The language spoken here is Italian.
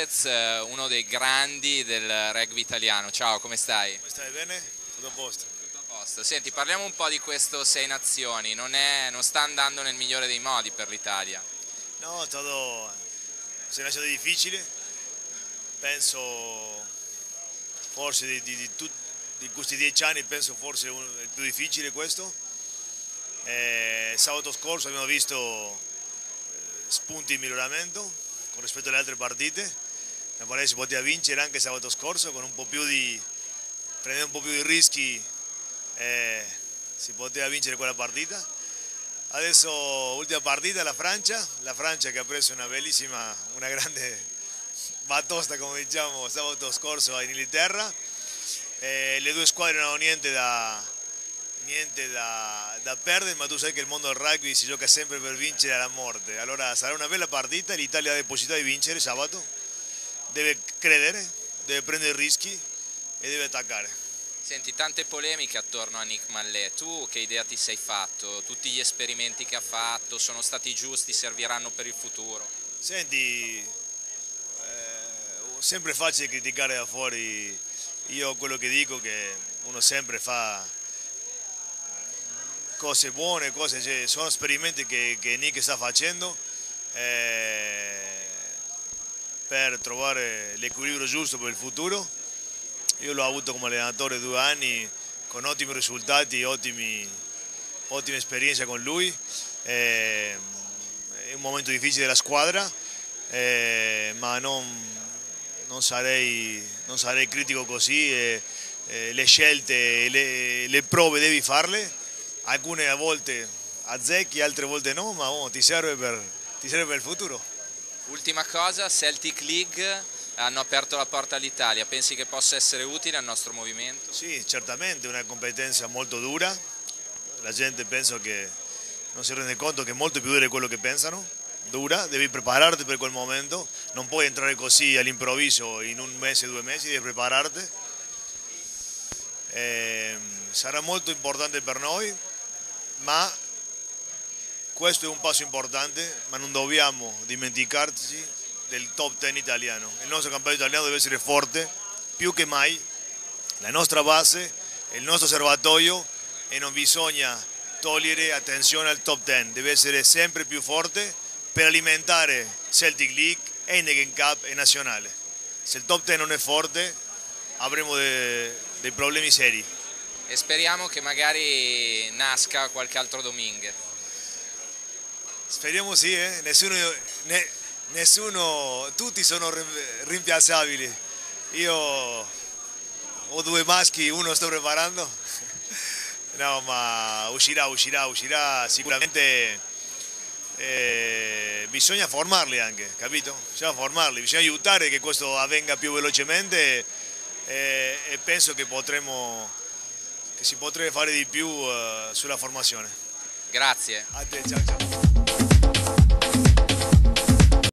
Dominguez, eh, uno dei grandi del rugby italiano. Ciao, come stai? Come stai bene? Tutto a posto. Tutto a posto. Senti, parliamo un po' di questo Sei Nazioni. Non, è, non sta andando nel migliore dei modi per l'Italia. No, è stato sei nazioni difficile. Penso forse di, di, di, tut, di, questi dieci anni penso forse il più difficile questo. Eh, sabato scorso abbiamo visto eh, spunti di miglioramento con rispetto alle altre partite. Che si poteva vincere anche sabato scorso con un po' più di prendere un po' più di rischi eh, si poteva vincere quella partita. Adesso ultima partita la Francia, la Francia che ha preso una bellissima, una grande batosta come diciamo sabato scorso in Inghilterra. Eh, le due squadre non hanno niente da, niente da, da, perdere, ma tu sai che il mondo del rugby si gioca sempre per vincere alla morte. Allora sarà una bella partita, l'Italia ha depositato di vincere sabato, deve credere, deve prendere rischi e deve attaccare. Senti, tante polemiche attorno a Nick Mallet, tu che idea ti sei fatto? Tutti gli esperimenti che ha fatto sono stati giusti, serviranno per il futuro? Senti, eh, sempre facile criticare da fuori, io quello che dico è che uno sempre fa cose buone, cose, cioè, sono esperimenti che, che, Nick sta facendo eh, per trovare l'equilibrio giusto per il futuro. Io l'ho avuto come allenatore due anni con ottimi risultati, ottimi, ottime esperienze con lui. È un momento difficile della squadra, ma non, non, sarei, non, sarei, critico così. Le scelte, le, le prove devi farle alcune volte azzecchi, altre volte no, ma oh, ti, serve per, ti serve per il futuro. Ultima cosa, Celtic League hanno aperto la porta all'Italia, pensi che possa essere utile al nostro movimento? Sì, certamente, una competenza molto dura, la gente penso che non si rende conto che è molto più dura di quello che pensano, dura, devi prepararti per quel momento, non puoi entrare così all'improvviso in un mese, due mesi, devi prepararti. Eh, sarà molto importante per noi, ma questo è un passo importante, ma non dobbiamo dimenticarci del top 10 italiano. Il nostro campionato italiano deve essere forte, più che mai, la nostra base, il nostro serbatoio e non bisogna togliere attenzione al top 10, deve essere sempre più forte per alimentare Celtic League, Heineken Cup e Nazionale. Se il top 10 non è forte avremo dei, dei problemi seri e speriamo che magari nasca qualche altro Dominguez. Speriamo sì, eh? nessuno, ne, nessuno, tutti sono rimpiazzabili. Io ho due maschi, uno sto preparando, no ma uscirà, uscirà, uscirà sicuramente. Eh, bisogna formarli anche, capito? Bisogna formarli, bisogna aiutare che questo avvenga più velocemente eh, e penso che potremo che si potrebbe fare di più uh, sulla formazione. Grazie. A te, ciao ciao.